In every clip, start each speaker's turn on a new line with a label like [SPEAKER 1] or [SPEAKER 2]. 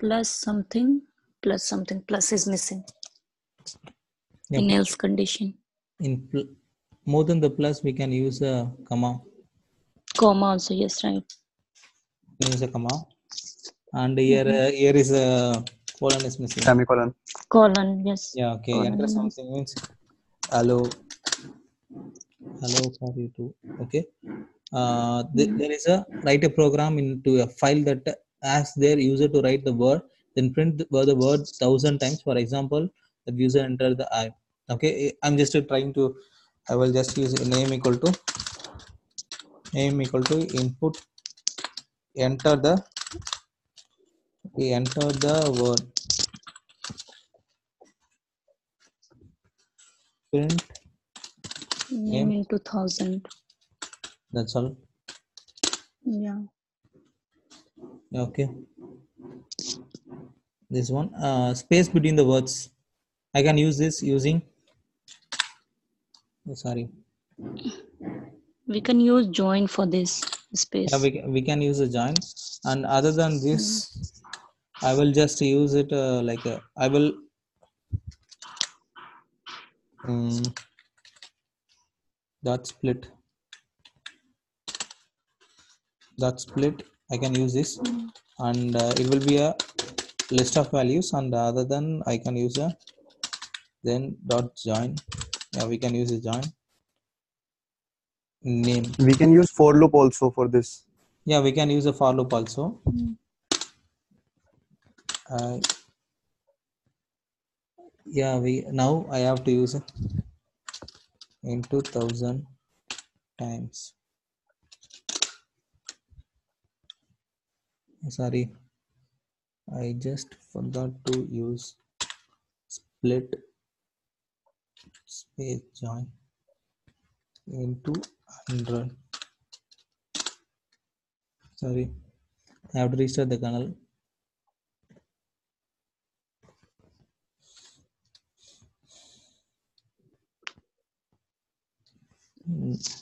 [SPEAKER 1] plus something plus something plus is missing
[SPEAKER 2] Yeah.
[SPEAKER 1] in else condition
[SPEAKER 2] In pl- more than the plus, we can use a comma.
[SPEAKER 1] comma also yes right
[SPEAKER 2] Use a comma. And here, uh, here is a colon is missing.
[SPEAKER 3] Semicolon.
[SPEAKER 1] colon yes
[SPEAKER 2] Yeah, okay.
[SPEAKER 1] Colon
[SPEAKER 2] Enter something means hello. Hello for you too. Okay. Uh, th- there is a write a program into a file that asks their user to write the word, then print the, word- the word thousand times. For example, the user enter the I. Okay, I'm just trying to. I will just use name equal to name equal to input. Enter the. We enter the word. Print.
[SPEAKER 1] name into thousand
[SPEAKER 2] That's all.
[SPEAKER 1] Yeah,
[SPEAKER 2] okay. This one uh, space between the words. I can use this using oh, sorry.
[SPEAKER 1] We can use join for this space.
[SPEAKER 2] Yeah, we, we can use a join. And other than this i will just use it uh, like a, i will um, dot split. Dot split i can use this. And uh, it will be a list of values and other than i can use a then dot join. Yeah we can use a join. Name.
[SPEAKER 3] We can use for loop also for this.
[SPEAKER 2] yeah we can use a for loop also.
[SPEAKER 1] Mm.
[SPEAKER 2] uh, yeah we now i have to use it into thousand times sorry. I just forgot to use split space join into 100 sorry. I have to restart the kernel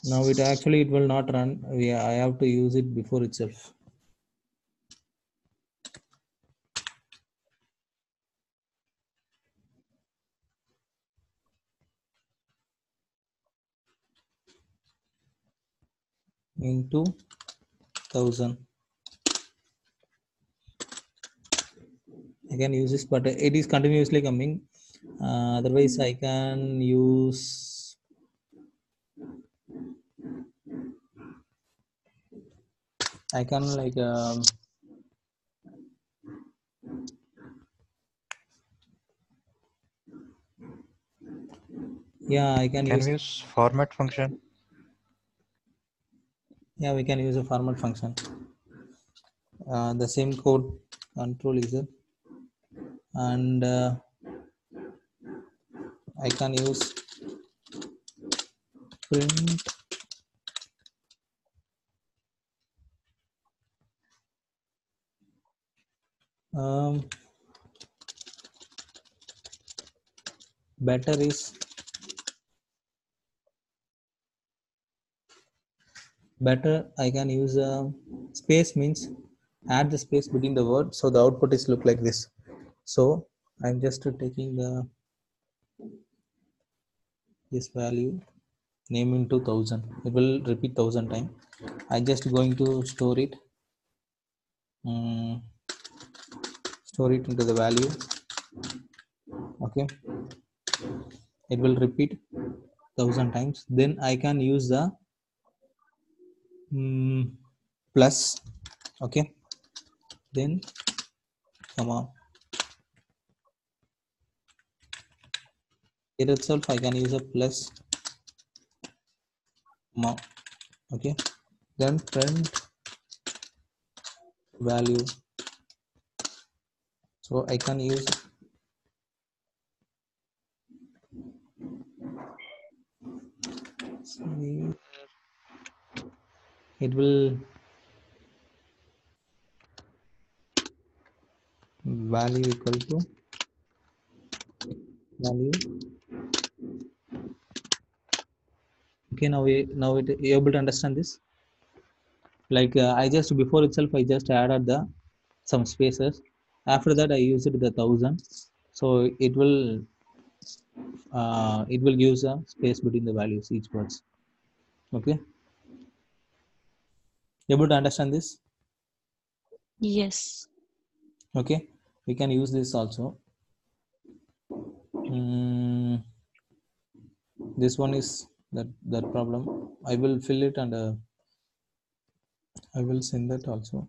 [SPEAKER 2] now it actually it will not run. We i have to use it before itself into 1000 i can use this but it is continuously coming. Uh, otherwise i can use i can like um, yeah i can,
[SPEAKER 4] Can
[SPEAKER 2] use
[SPEAKER 4] we use format function?
[SPEAKER 2] Yeah we can use a format function. Uh, the same code control is it and uh, i can use print um, better is better. I can use a space means add the space between the word. So the output is look like this. So i'm just taking the this value name into thousand. It will repeat thousand time. I just going to store it. Mm, store it into the value. Okay. It will repeat thousand times. Then i can use the mm, plus okay. Then comma here itself i can use a plus comma okay. Then print value. So i can use see, it will value equal to value. Okay now we now it you able to understand this? Like uh, i just before itself i just added the some spaces. After that i use it the thousand. So it will uh, it will give a space between the values each words. Okay able to understand this?
[SPEAKER 1] Yes.
[SPEAKER 2] okay. We can use this also. Mm, this one is that that problem. I will fill it and uh, i will send that also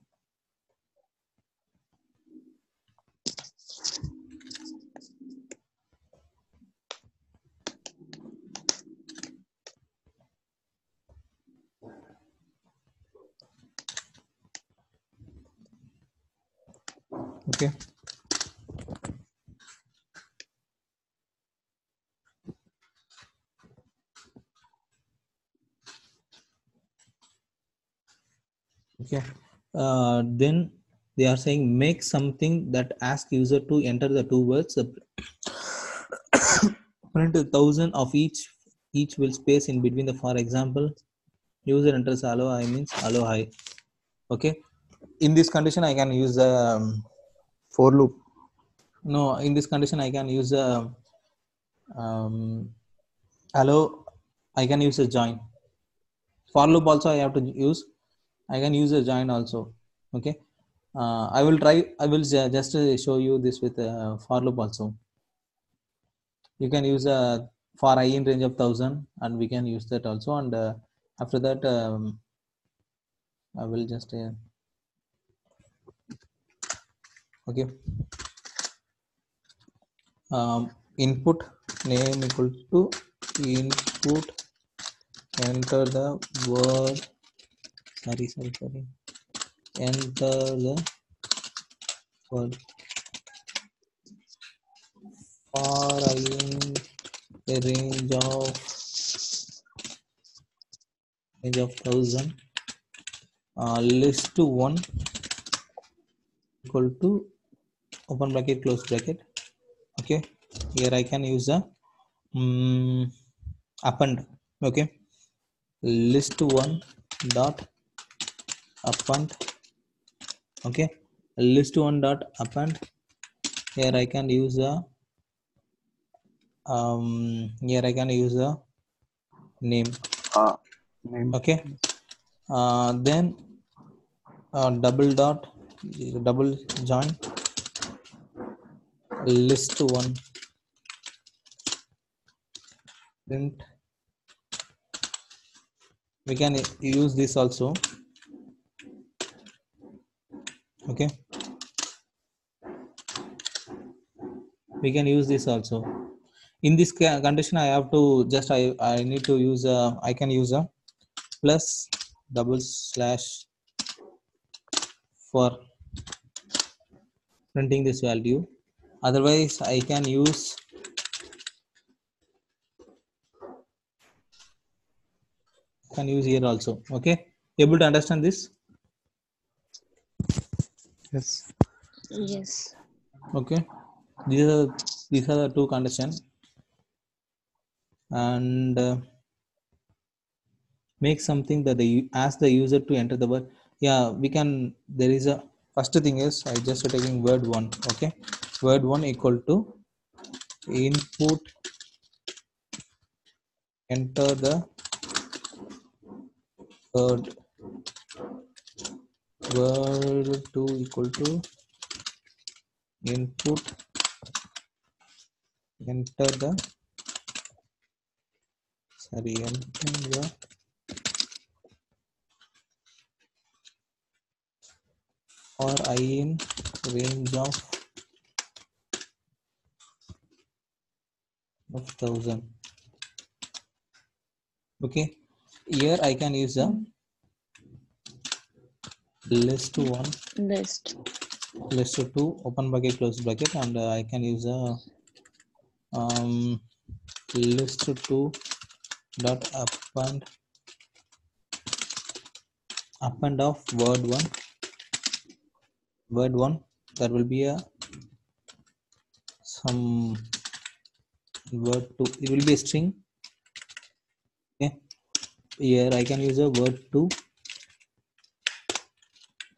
[SPEAKER 2] okay okay uh, then they are saying make something that ask user to enter the two words print a thousand of each each will space in between the for example user enters hello i means hello hi. Okay? In this condition i can use the um,
[SPEAKER 3] For loop.
[SPEAKER 2] no in this condition i can use a um, hello i can use a join. For loop also i have to use i can use a join also okay? Uh, i will try i will just uh, show you this with uh, for loop also. You can use a for i in range of 1000 and we can use that also and uh, after that um, i will just uh, okay. Um, input name equal to input enter the word sorry sorry sorry. Enter the for a range of range of thousand. Uh, list to one equal to open bracket close bracket. Okay here i can use a um, append. Okay list one dot append. Okay. List one dot append. Here i can use a um here i can use a name.
[SPEAKER 3] Ah, name.
[SPEAKER 2] okay. Uh, then uh, double dot double join. List one. Print. We can use this also okay. We can use this also. In this condition i have to just i i need to use a i can use a plus double slash for printing this value. Otherwise i can use can use here also. Okay. Able to understand this
[SPEAKER 3] Yes.
[SPEAKER 1] Yes.
[SPEAKER 2] okay. These are these are the two conditions and uh, make something that they ask the user to enter the word. Yeah we can there is a first thing is i just taking word one okay? Word one equal to input enter the word word 2 equal to input enter the sorry enter the or i in range of of thousand. Okay here i can use a list one.
[SPEAKER 1] List.
[SPEAKER 2] list two open bracket close bracket and uh, i can use a um list two dot append append of word one. Word one there will be a some word two it will be a string. Okay. Here i can use a word two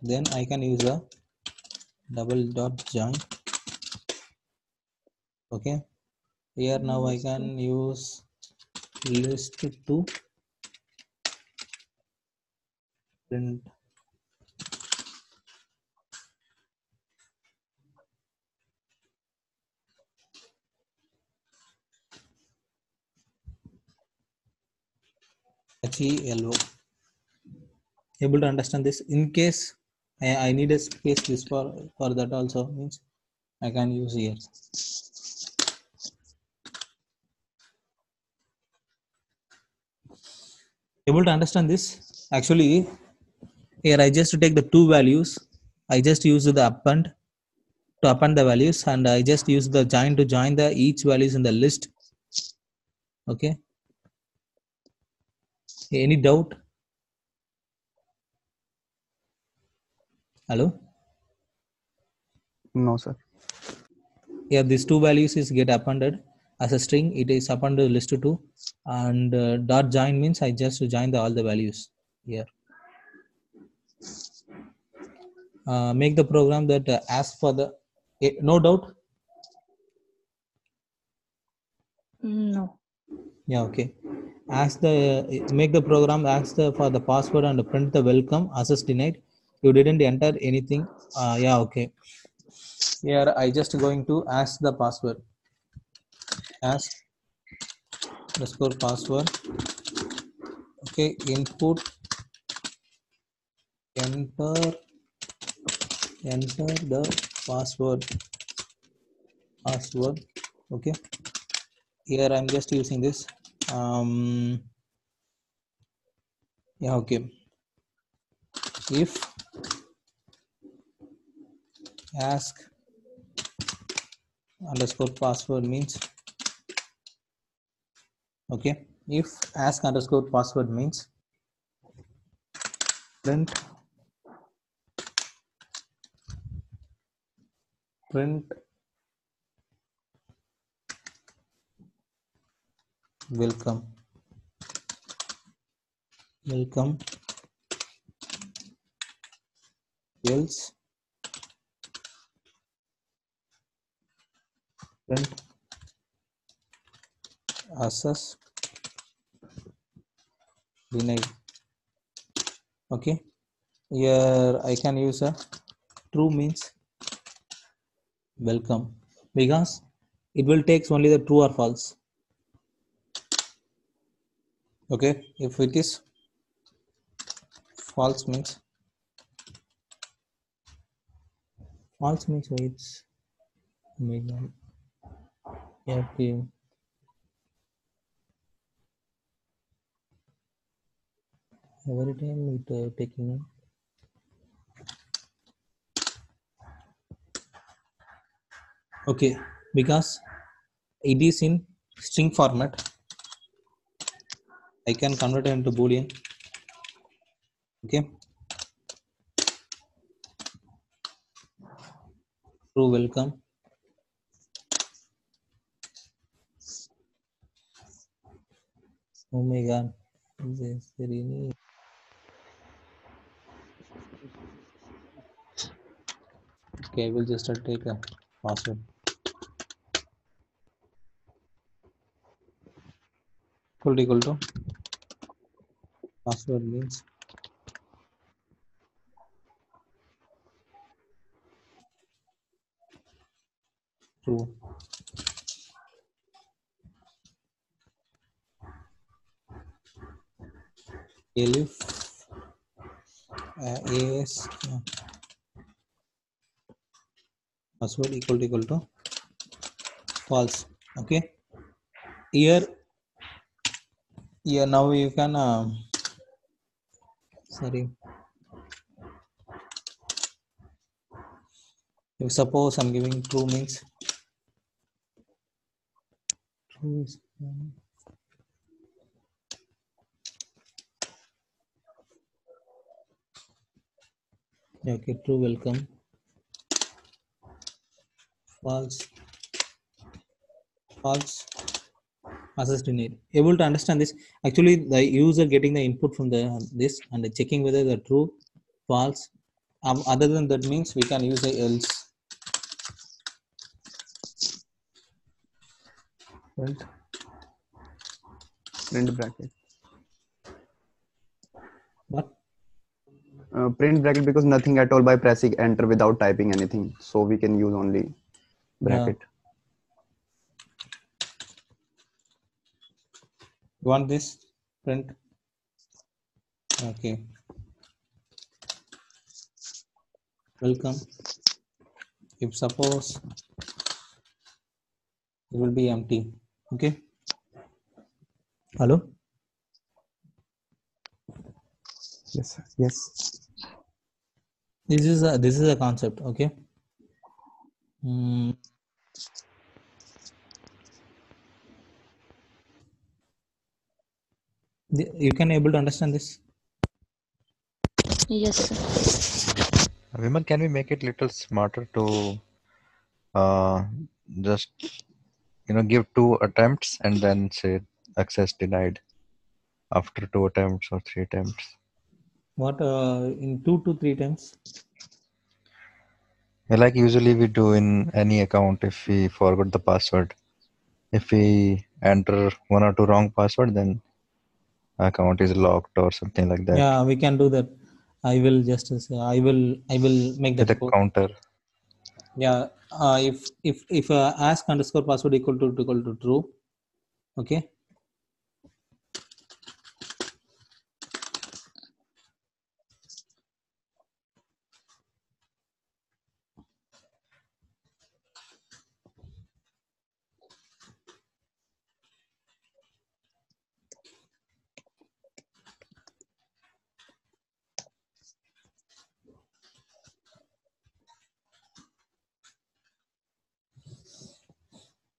[SPEAKER 2] then i can use a double dot join okay here now i can use list to print H-E-L-O. Able to understand this? In case I, need a space this for, for that also means I can use here. Able to understand this? Actually, here I just take the two values. I just use the append to append the values and I just use the join to join the each values in the list. Okay. Any doubt? Hello?
[SPEAKER 3] No, sir.
[SPEAKER 2] Yeah, these two values is get appended as a string. It is appended to list two, and uh, dot join means I just join the all the values here. Uh, make the program that uh, asks for the eh, no doubt.
[SPEAKER 1] No.
[SPEAKER 2] Yeah, okay. Ask the uh, make the program ask the for the password and print the welcome access denied. You didn't enter anything. Uh, yeah, okay. Here I just going to ask the password. Ask underscore password. Okay, input. Enter. Enter the password. Password. Okay. Here I'm just using this um yeah okay if ask. Underscore password means? Okay. If ask underscore password means? Print. Print. Welcome. Welcome. Else print access denied okay. Here i can use a true means. Welcome. Because it will takes only the true or false. Okay. If it is false means. False means it's yeah, okay every time it uh, taking okay because it is in string format. I can convert it into boolean. Okay. True welcome oh my god is there okay I will just uh, take a password to equal to password means true elif. Uh, as uh, password equal to equal to? False okay. Here yeah now you can um, sorry. If suppose i'm giving true means. True is okay true welcome. False. False. Assess denied able to understand this. Actually the user getting the input from the this and checking whether the true false. Um, other than that means we can use the else.
[SPEAKER 3] Right. End bracket.
[SPEAKER 2] What?
[SPEAKER 3] Uh, print bracket because nothing at all by pressing enter without typing anything. So we can use only bracket.
[SPEAKER 2] You want this print? Okay. Welcome. If suppose it will be empty. Okay. Hello.
[SPEAKER 3] Yes. Yes.
[SPEAKER 2] This is a this is a concept. Okay. The- You can able to understand this.
[SPEAKER 1] Yes, sir.
[SPEAKER 4] Vimal, can we make it little smarter to uh, just you know give two attempts and then say access denied after two attempts or three attempts?
[SPEAKER 2] What uh, in two to three times?
[SPEAKER 4] Like usually we do in any account if we forgot the password. If we enter one or two wrong password, then account is locked or something like that.
[SPEAKER 2] Yeah, we can do that. I will just say I will I will make that code.
[SPEAKER 4] counter.
[SPEAKER 2] Yeah, uh, if if if uh, ask underscore password equal to equal to true, okay.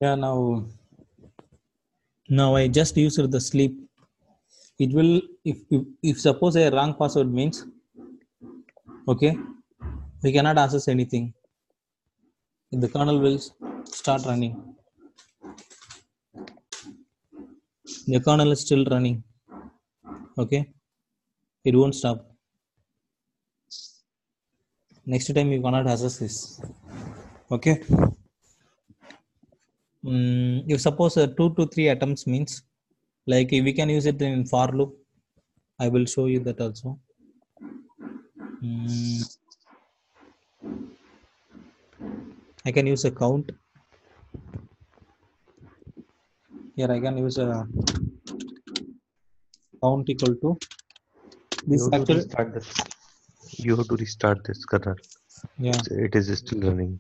[SPEAKER 2] Yeah, now now I just used the sleep. It will if if, if suppose a wrong password means okay, we cannot access anything. The kernel will start running. The kernel is still running. Okay, it won't stop. Next time you cannot access this. Okay. Mm, if suppose uh, two to three atoms means like we can use it in for loop i will show you that also Mm. i can use a count here i can use a count equal to this
[SPEAKER 4] You have to this. You have to restart this kernel.
[SPEAKER 2] yeah
[SPEAKER 4] It is still running.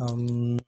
[SPEAKER 2] Um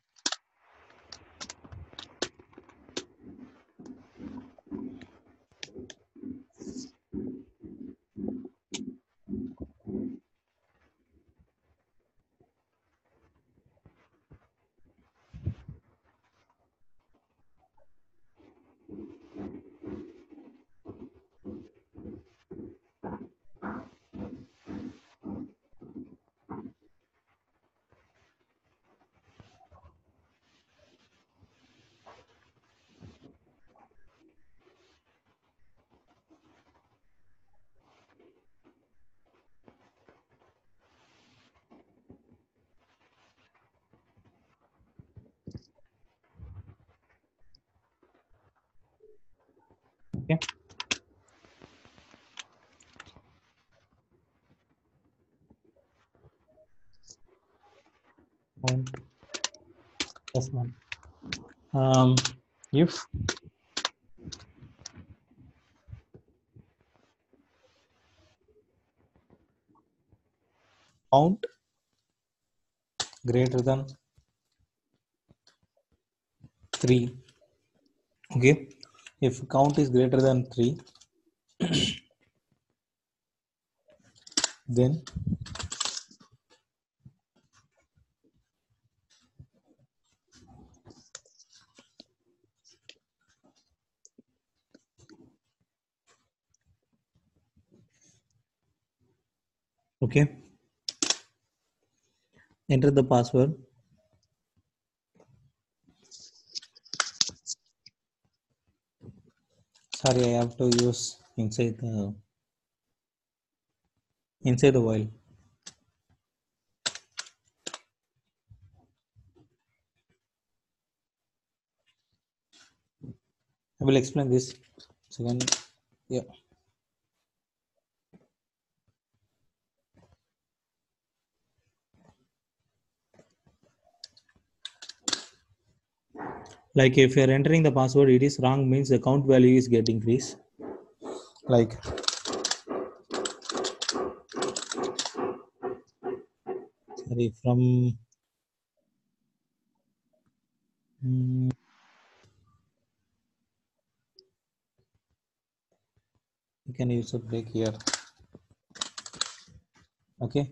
[SPEAKER 2] okay yes ma'am. Um if count greater than 3 okay. If count is greater than 3 then okay. Enter the password. Sorry i have to use inside the inside the while. I will explain this second. Yeah. Like if you're entering the password, it is wrong means the count value is get increased. Like sorry from Hmm. you can use a break here okay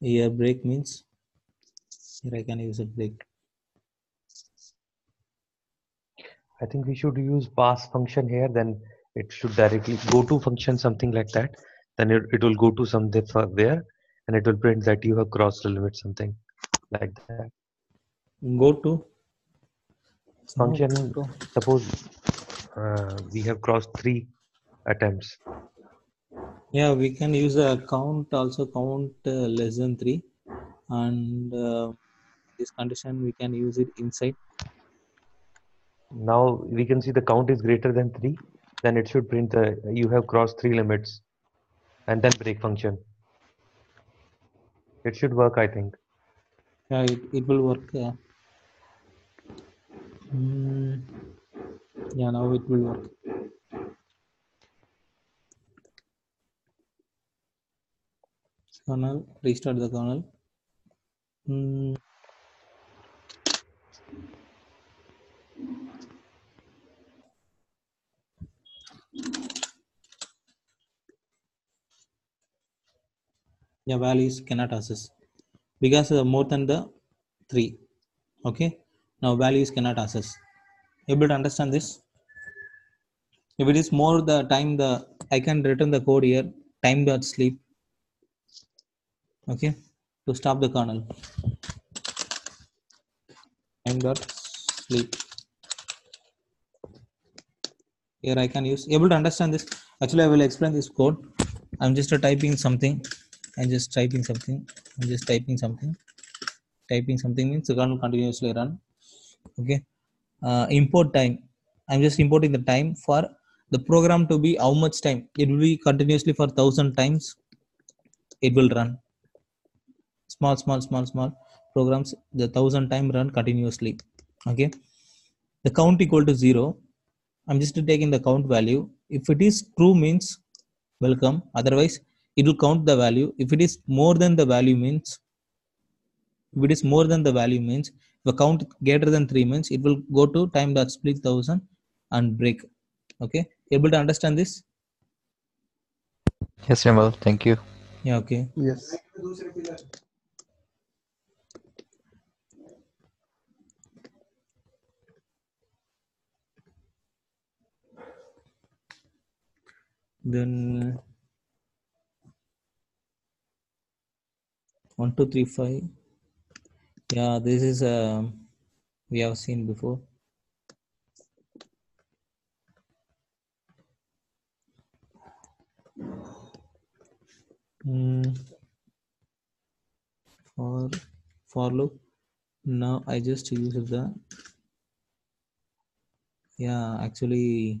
[SPEAKER 2] here break means here i can use a break
[SPEAKER 5] I think we should use pass function here. Then it should directly go to function something like that. Then it, it will go to some diff there, and it will print that you have crossed the limit something like that.
[SPEAKER 2] go to
[SPEAKER 5] Function.
[SPEAKER 2] go to-
[SPEAKER 5] Suppose uh, we have crossed three attempts.
[SPEAKER 2] yeah we can use a count also count uh, less than three and uh, this condition we can use it inside
[SPEAKER 5] Now we can see the count is greater than three. Then it should print the you have crossed three limits, and then break function. It should work, I think.
[SPEAKER 2] yeah it, it will work yeah. Hmm. yeah now it will work kernel restart the kernel Hmm. Yeah values cannot access because uh, more than the three. Okay? Now values cannot access able to understand this? If it is more the time the i can return the code here time dot sleep. Okay? To stop the kernel. Time dot sleep. Here i can use able to understand this? Actually i will explain this code. I'm just typing something i'm just typing something. I'm just typing something. Typing something means the kernel continuously run. Okay. Uh, import time. I'm just importing the time for the program to be how much time? It will be continuously for thousand times. It will run. Small small small small programs the thousand time run continuously. Okay. The count equal to zero. I'm just taking the count value. If it is true means welcome. Otherwise it will count the value if it is more than the value means if it is more than the value means if a count greater than 3 means it will go to time dot split thousand and break okay able to understand this
[SPEAKER 4] Yes, Vimal. Thank you.
[SPEAKER 2] yeah okay
[SPEAKER 3] Yes.
[SPEAKER 2] then one two three five. Yeah this is uh, we have seen before. Hmm. for for loop. Now i just use the yeah actually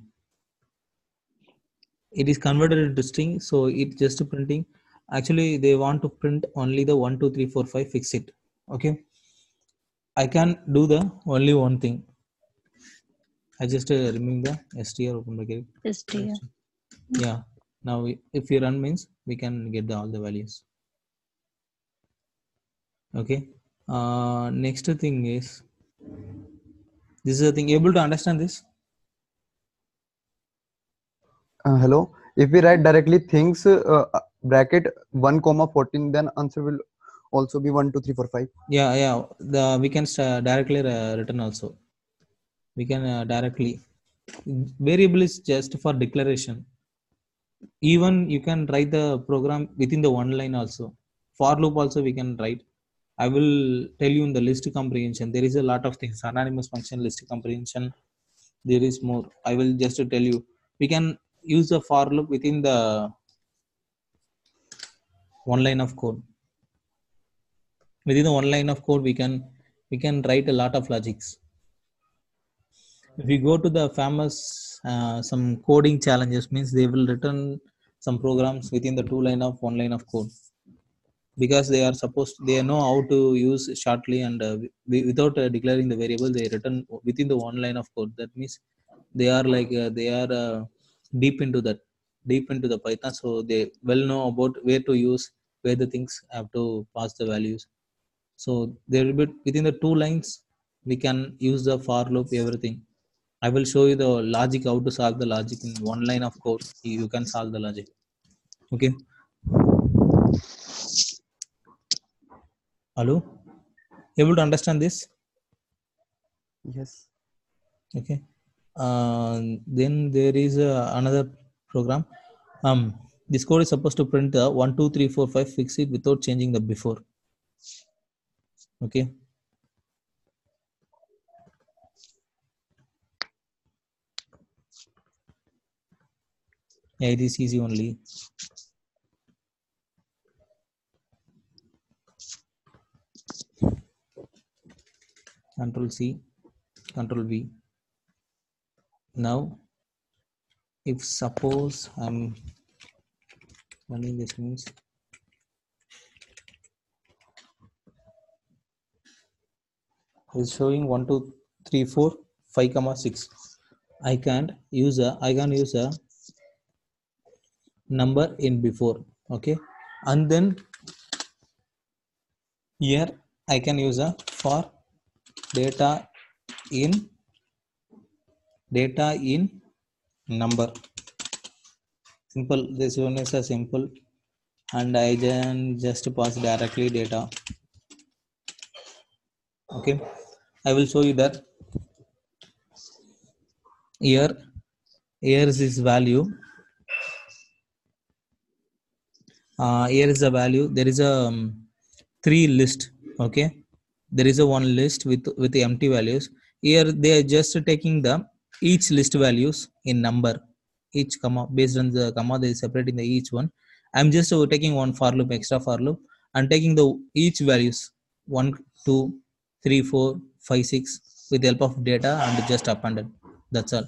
[SPEAKER 2] it is converted into string so it just printing actually they want to print only the one two three four five fix it. Okay? I can do the only one thing. I just uh, remove the str open bracket
[SPEAKER 1] STR.
[SPEAKER 2] yeah. Now we- if we run means we can get the, all the values. Okay? Uh next thing is this is the thing. Able to understand this?
[SPEAKER 3] Uh, hello. If we write directly things uh, bracket one comma fourteen, then answer will also be one two three four five.
[SPEAKER 2] yeah yeah. The we can uh, directly uh, return also. We can uh, directly. Variable is just for declaration. Even you can write the program within the one line also. For loop also we can write. I will tell you in the list comprehension. There is a lot of things. Anonymous function list comprehension. There is more. I will just tell you. We can use the for loop within the one line of code. Within the one line of code we can we can write a lot of logics. If we go to the famous uh, some coding challenges means they will return some programs within the two line of one line of code. Because they are supposed they know how to use shortly and uh, wi- without uh, declaring the variable they return within the one line of code. That means they are like uh, they are uh, deep into that deep into the python. So they well know about where to use where the things have to pass the values. So there will be within the two lines we can use the for loop everything. I will show you the logic how to solve the logic in one line of code. You can solve the logic. Okay? Hello? Able to understand this?
[SPEAKER 3] Yes.
[SPEAKER 2] okay. Uh, then there is uh, another program. Um this code is supposed to print the 1 2 3 4 5 fix it without changing the before. Okay. Yeah it is easy only. Control c control v. Now if suppose i'm running this means is showing 1 2 3 4 5 comma 6 i can't use a i can use a number in before okay? And then here i can use a for data in data in number simple this one is a simple and i can just pass directly data. Okay i will show you that. Here here is this value. Uh, here is the value. There is a um, three list okay? There is a one list with with empty values. Here they are just taking the each list values in number each comma based on the comma they are separating the each one. I'm just taking one for loop extra for loop and taking the each values one two three four five six with the help of data and just appended. That's all.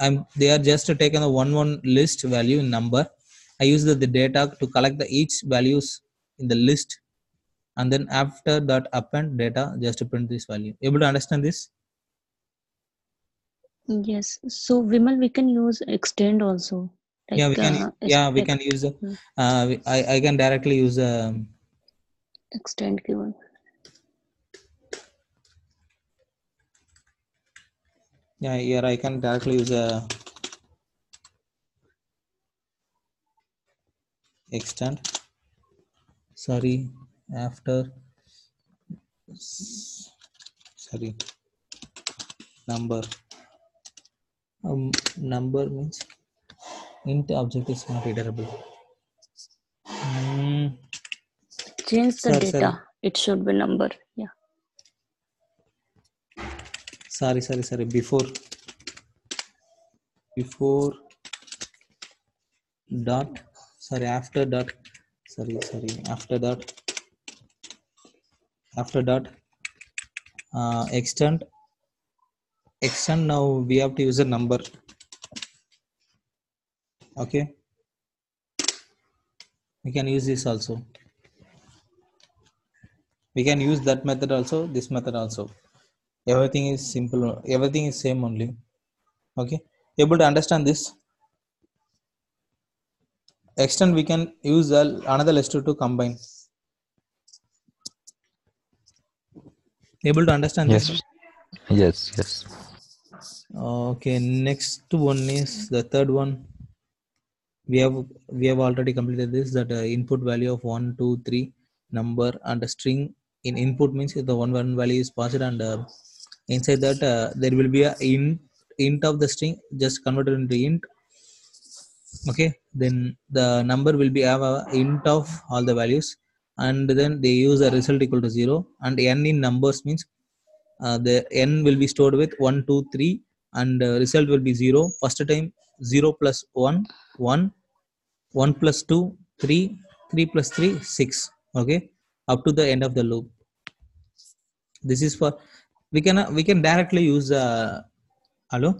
[SPEAKER 2] I'm they are just taking the one one list value in number. I use the, the data to collect the each values in the list and then after that append data just to print this value. Able to understand this
[SPEAKER 1] Yes. So Vimal, we can use extend also. Like,
[SPEAKER 2] yeah we can
[SPEAKER 1] uh,
[SPEAKER 2] yeah we can use the,
[SPEAKER 1] Hmm.
[SPEAKER 2] uh, I, I can directly use um,
[SPEAKER 1] extend keyword.
[SPEAKER 2] yeah here i can directly use a extend sorry after sorry number um, number means int object is not iterable Hmm,
[SPEAKER 1] Change the
[SPEAKER 2] Sorry,
[SPEAKER 1] data.
[SPEAKER 2] sorry.
[SPEAKER 1] It should be number. Yeah.
[SPEAKER 2] sorry sorry sorry before before dot sorry after dot sorry sorry after dot after dot uh, extend extend now we have to use a number. Okay. We can use this also. We can use that method also this method also. Everything is simple everything is same only. Okay. Able to understand this? Extend we can use another list to combine. Able to understand
[SPEAKER 4] Yes.
[SPEAKER 2] this
[SPEAKER 4] Yes. Yes.
[SPEAKER 2] Okay next one is the third one. We have we have already completed this that uh, input value of 1 2 3 number and a string. In input means the one one value is passed and uh, inside that uh, there will be a int int of the string just converted into int. Okay then the number will be have a int of all the values and then they use a result equal to 0 and n in numbers means uh, the n will be stored with 1 2 3 and uh, result will be 0 first time 0 plus 1 1 1 plus 2 3 3 plus 3 6 okay? Up to the end of the loop. This is for we can uh, we can directly use uh, hello?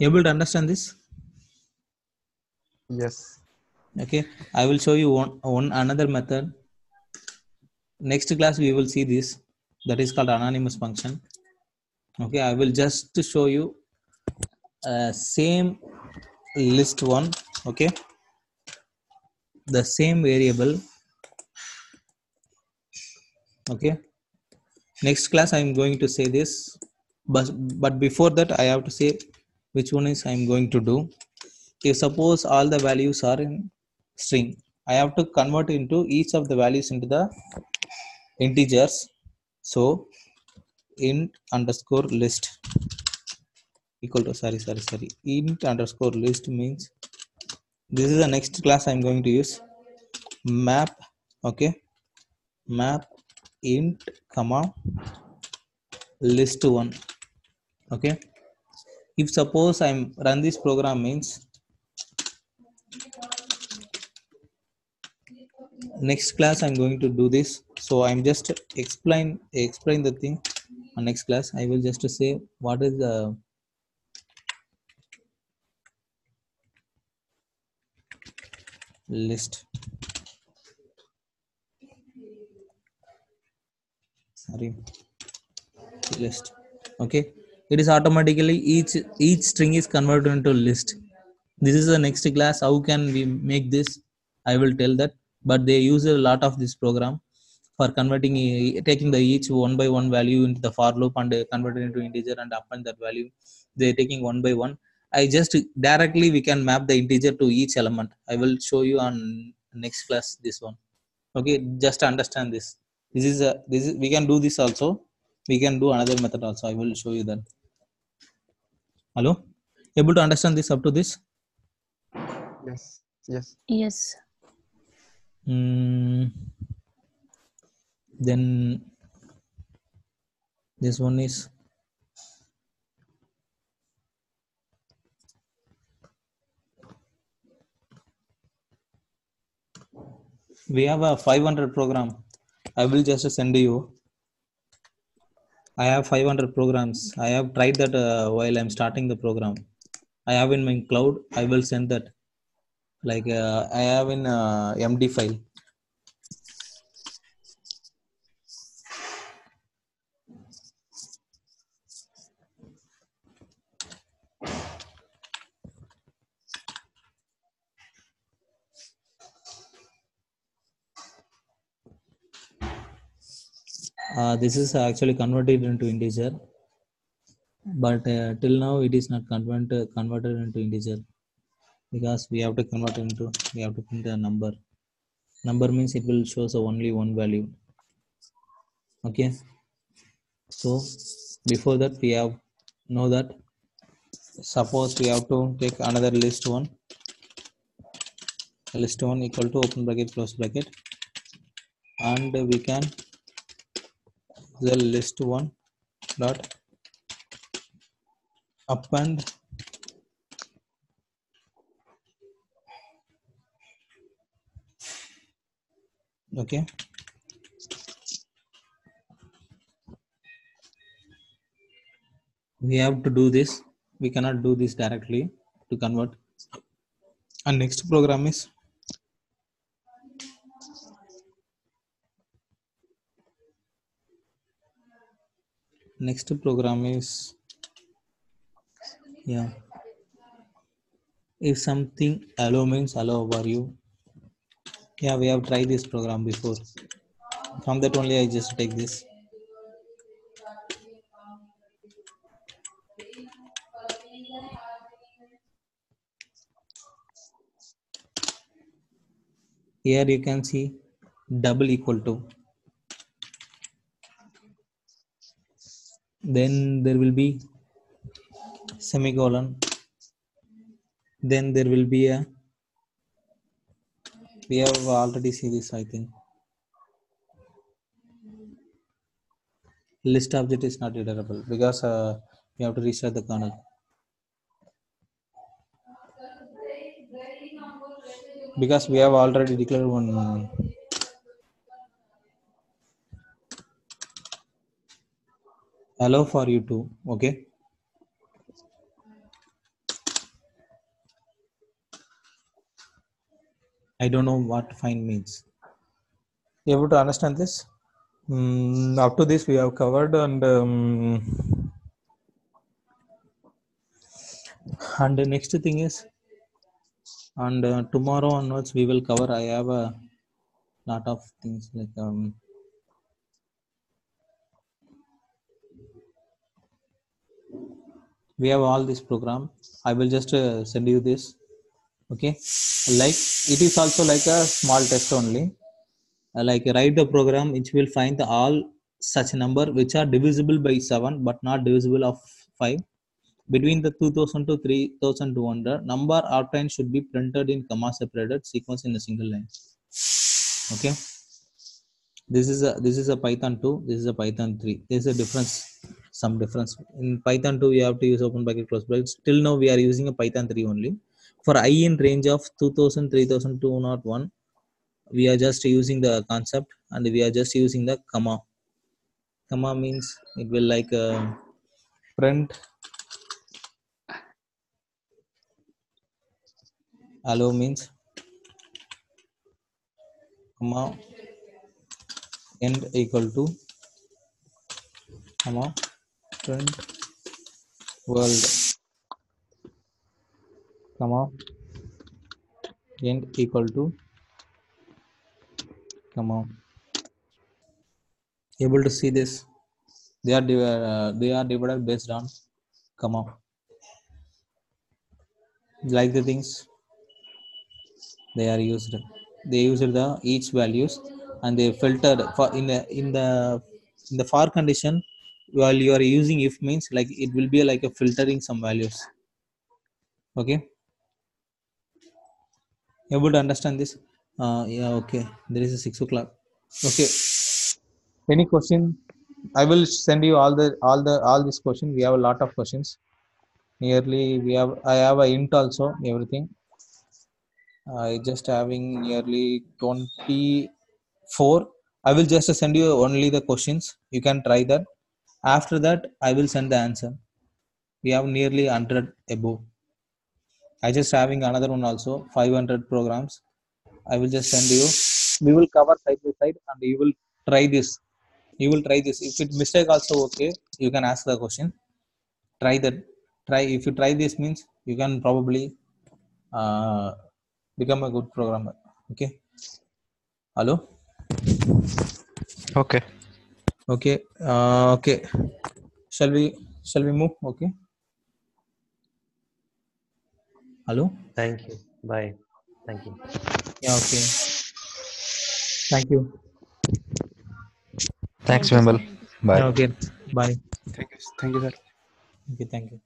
[SPEAKER 2] Able to understand this?
[SPEAKER 3] Yes.
[SPEAKER 2] Okay? I will show you one, one another method. Next class we will see this. That is called anonymous function. Okay? I will just show you uh, same list one. Okay? The same variable. Okay? Next class i am going to say this. But but before that i have to say which one is i am going to do. If suppose all the values are in string. I have to convert into each of the values into the integers. So int underscore list equal to sorry sorry sorry. Int underscore list means this is the next class i'm going to use. Map okay. Map int comma list one okay. If suppose i'm run this program means next class i'm going to do this. So i'm just explain explain the thing. On next class i will just say what is the list. Sorry. List. Okay. It is automatically each each string is converted into list. This is the next class. How can we make this? I will tell that but they use a lot of this program for converting taking the each one by one value into the for loop and convert it into integer and append that value. They're taking one by one. I just directly we can map the integer to each element. I will show you on next class this one. Okay just understand this. This is a this is we can do this also. We can do another method also. I will show you that hello? Able to understand this up to this?
[SPEAKER 3] Yes. Yes.
[SPEAKER 1] Yes.
[SPEAKER 2] Mm, then this one is we have a 500 program. I will just send you. I have 500 programs. I have tried that uh, while i'm starting the program. I have in my cloud. I will send that like uh, i have in uh, md file. Uh, this is actually converted into integer. But uh, till now it is not convert, converted into integer because we have to convert into we have to print a number. Number means it will show so only one value. Okay? So before that we have know that suppose we have to take another list one. List one equal to open bracket close bracket. And we can the list one dot append okay. We have to do this. We cannot do this directly to convert. And next program is? Next program is? Yeah. If something allow means allow you yeah we have tried this program before. From that only i just take this. Here you can see double equal to. Then there will be semicolon. Then there will be a we have already seen this, I think. List object is not iterable because uh, we have to reset the kernel. Because we have already declared one uh, allow for you to, okay? I don't know what fine means. You able to understand this? Mm, up to this we have covered and um, and the next thing is and uh, tomorrow onwards we will cover i have a lot of things like um we have all this program i will just uh, send you this okay? Like it is also like a small test only. Uh, like write the program which will find the all such number which are divisible by 7 but not divisible of 5 between the 2000 to 3200 number outline should be printed in comma separated sequence in a single line. Okay? This is a this is a python 2 this is a python 3 there's a difference some difference. In python 2 we have to use open bracket close bracket. Still now we are using a python 3 only for i in range of 2000 3201 we are just using the concept and we are just using the comma. Comma means it will like uh, print. Allow means comma end equal to comma print world comma end equal to comma able to see this. They are uh, they are divided based on comma like the things they are used. They used the each values and they filtered for in the in the in the for condition while you are using if means like it will be like a filtering some values. Okay able to understand this uh yeah okay there is a six o'clock okay any question i will send you all the all the all this question we have a lot of questions nearly we have i have a int also everything I just having nearly 24. I will just send you only the questions. You can try that. After that, I will send the answer. We have nearly 100 above. I just having another one also, 500 programs. I will just send you. We will cover side by side and you will try this. You will try this. If it mistake also okay, you can ask the question. Try that. Try if you try this means you can probably uh, become a good programmer okay hello
[SPEAKER 4] Okay.
[SPEAKER 2] okay uh, okay shall we shall we move okay
[SPEAKER 5] hello thank you bye thank
[SPEAKER 2] you yeah okay thank
[SPEAKER 4] you thanks Vimal
[SPEAKER 2] bye okay bye
[SPEAKER 6] thank you thank you sir
[SPEAKER 2] okay thank you